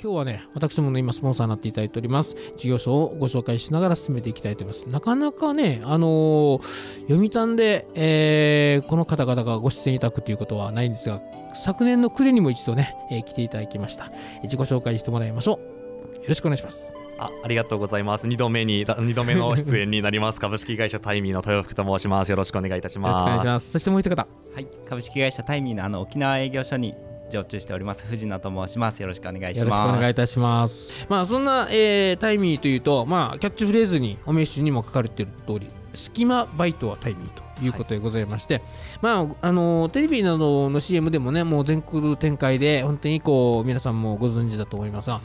今日はね、私もね、今スポンサーになっていただいております、事業所をご紹介しながら進めていきたいと思います。なかなかね、あのー読谷で、えーこの方々がご出演いただくということはないんですが、昨年の暮れにも一度ね、えー来ていただきました。えー自己紹介してもらいましょう。よろしくお願いします。あありがとうございます。2度目に、だ2度目の出演になります。株式会社タイミーの豊福と申します。よろしくお願いいたしよろます。しくお願いします。そしてもう一方、はい、株式会社タイミーのあの沖縄営業所に常駐しております藤野と申します。よろしくお願いします。よろしくお願いいたします。まあそんな、えータイミーというと、まあキャッチフレーズにお名刺にも書かれている通り、隙間バイトはタイミーということでございまして、まああのテレビなどの CM でもね、もう全国展開で本当にこう皆さんもご存知だと思いますが。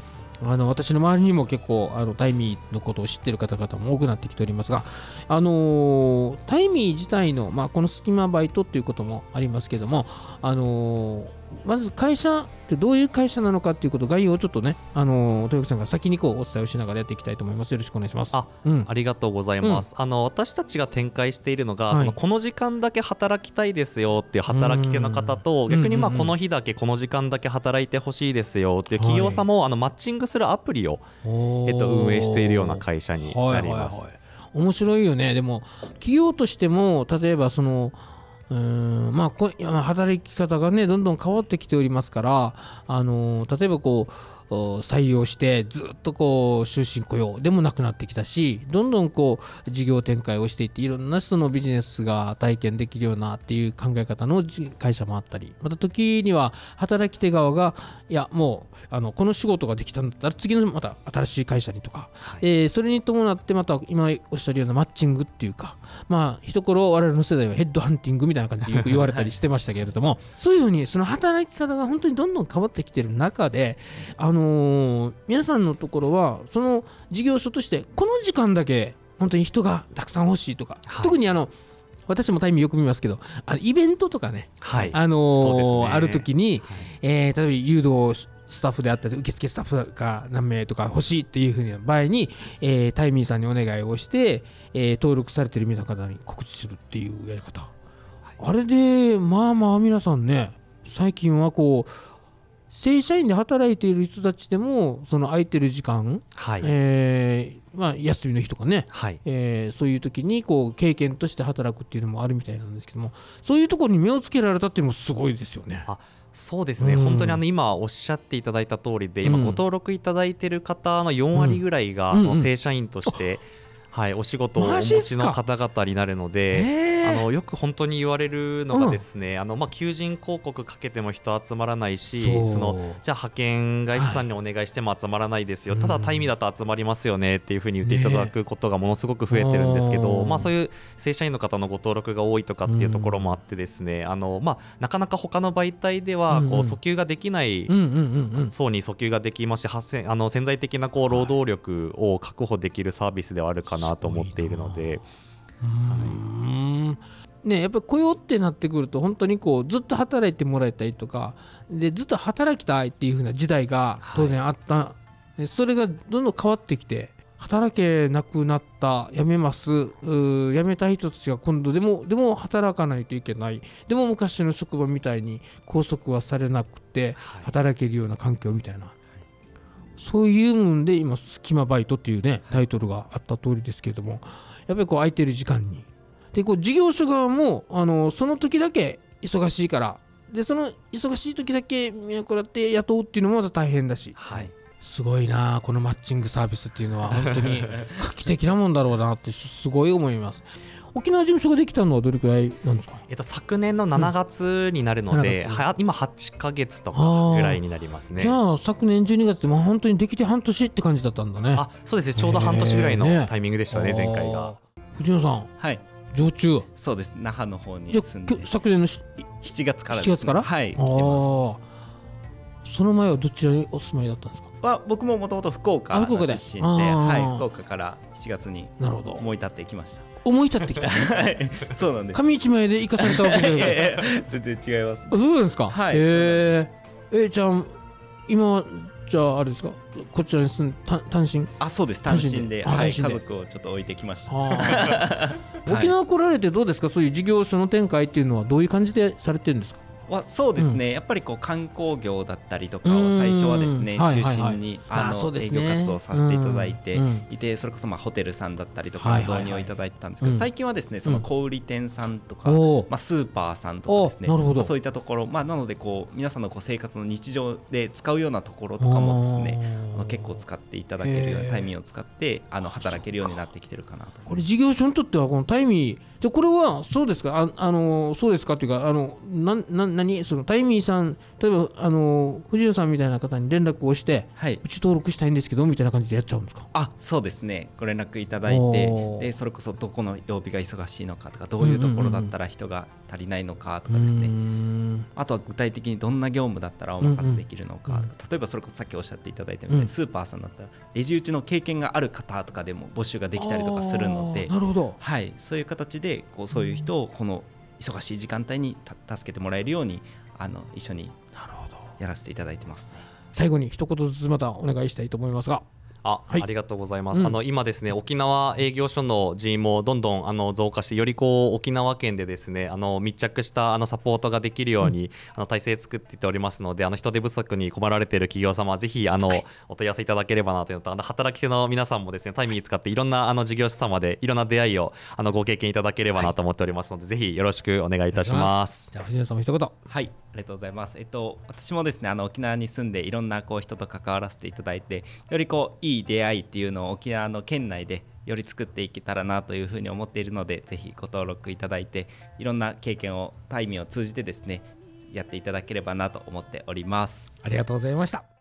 あの私の周りにも結構あのタイミーのことを知っている方々も多くなってきておりますが、あのータイミー自体の、まあ、この隙間バイトということもありますけども、あのーまず会社ってどういう会社なのかっていうこと概要をちょっとね、あのー豊福さんが先にこうお伝えをしながらやっていきたいと思います。よろしくお願いします。あうん、ありがとうございます。あの私たちが展開しているのが、はいそのこの時間だけ働きたいですよっていう働き手の方と、うん逆にまあうんうんうんこの日だけこの時間だけ働いてほしいですよっていう企業さんも、あのマッチングするアプリを、えっと、運営しているような会社になります。はいはいはい面白いよね。でも企業としても例えばそのまあこ働き方がねどんどん変わってきておりますからあの例えばこう採用してずっとこう終身雇用でもなくなってきたしどんどんこう事業展開をしていっていろんな人のビジネスが体験できるようなっていう考え方のじ会社もあったりまた時には働き手側がいやもうあのこの仕事ができたんだったら次のまた新しい会社にとかえーそれに伴ってまた今おっしゃるようなマッチングっていうかまあ一頃我々の世代はヘッドハンティングみたいな感じでよく言われたりしてましたけれども、そういうふうにその働き方が本当にどんどん変わってきてる中であのー皆さんのところはその事業所としてこの時間だけ本当に人がたくさん欲しいとか、はい。特にあの私もタイミングよく見ますけどあのイベントとかね、はい。あのーね。ある時に、はい。えー例えば誘導スタッフであったり受付スタッフが何名とか欲しいっていうふうな場合に、えータイミーさんにお願いをして、えー登録されてる皆方に告知するっていうやり方、あれでまあまあ皆さんね最近はこう正社員で働いている人たちでもその空いてる時間、はい、えーまあ、休みの日とかねはい。えーそういう時にこう経験として働くっていうのもあるみたいなんですけどもそういうところに目をつけられたっていうのもすごいですよね。あそうですね、うん。本当にあの今おっしゃっていただいた通りで、今うん。ご登録いただいている方の4割ぐらいがうん。その正社員として、はい、お仕事をお持ちの方々になるので。えー。あのよく本当に言われるのがですね、あのまあ、求人広告かけても人集まらないしそのじゃあ派遣会社さんにお願いしても集まらないですよ、ただうん。タイミだと集まりますよねっていうふうに言っていただくことがものすごく増えてるんですけど、ねまあ、そういう正社員の方のご登録が多いとかっていうところもあってですね、あのまあ、なかなか他の媒体ではうんうん。こう訴求ができないうんうんうんうん。層に訴求ができまして発生あの潜在的なこう労働力を確保できるサービスではあるかなと思っているので。ねやっぱり雇用ってなってくると本当にこうずっと働いてもらいたいとかでずっと働きたいっていう風な時代が当然あった、でそれがどんどん変わってきて働けなくなった辞めます。辞めたい人たちが今度でもでも働かないといけない。でも昔の職場みたいに拘束はされなくてはい。働けるような環境みたいな、そういうもんで今「隙間バイト」っていうねタイトルがあった通りですけれどもやっぱりこう空いてる時間に。でこう事業所側もあのその時だけ忙しいからでその忙しい時だけ見送らって雇うっていうのもまた大変だし。はい。すごいなあこのマッチングサービスっていうのは本当に画期的なもんだろうなってすごい思います沖縄事務所ができたのはどれくらいなんですか？えっと、昨年の7月になるので、うん7月。は今8ヶ月とかぐらいになりますね。じゃあ昨年12月ってまあ本当にできて半年って感じだったんだね。あそうですね。ちょうど半年ぐらいのタイミングでしたね、前回が。藤野さんはい、常駐そうです。那覇の方に昨年のし7月から7です、ね。月から？はい、来てあまーその前はどちらにお住まいだったんですか？す。は僕ももともと福岡出身で、はい、福岡から7月になるほど。思い立ってきました。思い立ってきた。はい、そうなんです。紙一枚で生かされたわけじゃなくいやいてやいや全然違います。あそうなんですか？はいへええじゃあ今はじゃああれですか？こちらに住ん単単身？あ、そうです。単身で、はい、家族をちょっと置いてきました。沖縄来られてどうですか？そういう事業所の展開っていうのはどういう感じでされてるんですか？はそうですね、やっぱりこう観光業だったりとかを最初はですね、中心にあのね。業活動をさせていただいてうん。うんいてそれこそまあホテルさんだったりとかの導入をいただいてたんですけどうん。最近はですねその小売店さんとかまあスーパーさんとかですねそういったところまあなのでこう皆さんのこう生活の日常で使うようなところとかもですね結構使っていただけるようなタイミングを使ってあの働けるようになってきてるかなとこれ事業所にとってはこのタイミーじゃあこれはそうですか？ああのそうですか？っていうかあのなんなん何そのタイミーさん例えばあの藤野さんみたいな方に連絡をしてはい。うち登録したいんですけどみたいな感じでやっちゃうんですか？あそうですね。ご連絡いただいてでそれこそどこの曜日が忙しいのかとかどういうところだったら人が足りないのかとかですうーねん。あとは具体的にどんな業務だったらお任せできるのか、うんうん例えばそれこそさっきおっしゃっていただいたみたいに、うん。スーパーさんだったらレジ打ちの経験がある方とかでも募集ができたりとかするのでなるほど。はい、そういう形でこうそういう人をこの忙しい時間帯にた助けてもらえるようにあの一緒にやらせていただいてますね。最後に一言ずつまたお願いしたいと思いますがあ、はいありがとうございます。うんあの今ですね、沖縄営業所の人員もどんどんあの増加して、よりこう沖縄県でですね、あの密着したあのサポートができるように、あの体制作っていっておりますので、あの人手不足に困られている企業様はぜひあの、お問い合わせいただければなというのと、あの働き手の皆さんもですね、タイミング使っていろんなあの事業者様でいろんな出会いをあのご経験いただければなと思っておりますので、ぜひよろしくお願いいたします。じゃあ藤野さんも一言はい、ありがとうございます。えっと、私もですね、あの沖縄に住んでいろんなこう人と関わらせていただいて、よりこういい出会いっていうのを沖縄の県内でより作っていけたらなというふうに思っているので、ぜひご登録いただいて、いろんな経験をタイミーを通じてですね、やっていただければなと思っております。ありがとうございました